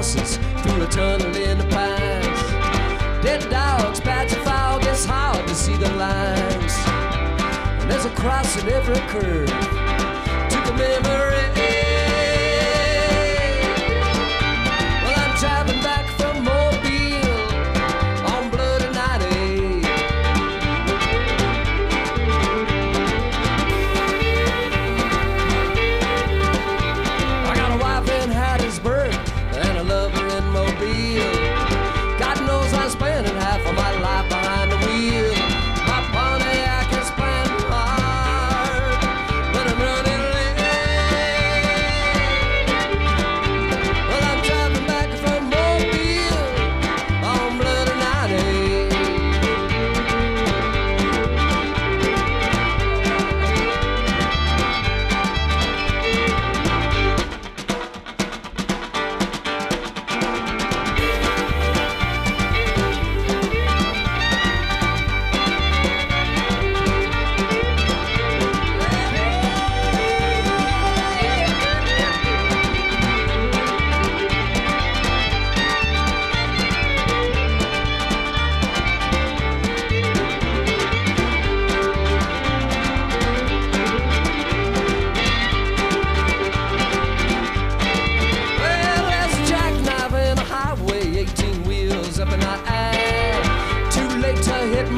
houses through a tunnel in the pines. Dead dogs, patch of fog, it's hard to see the lines. And there's a cross in every curve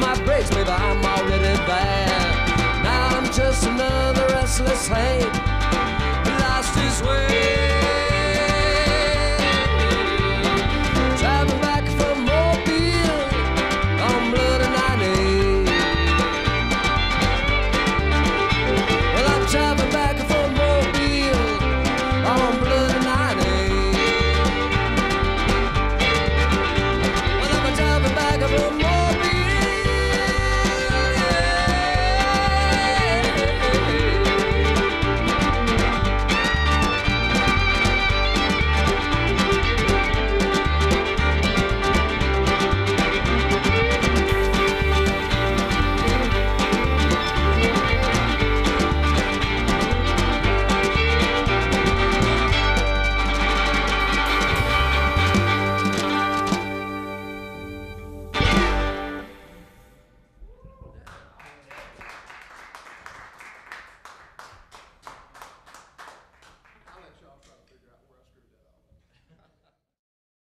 my brakes, baby, I'm already there. Now I'm just another restless Hank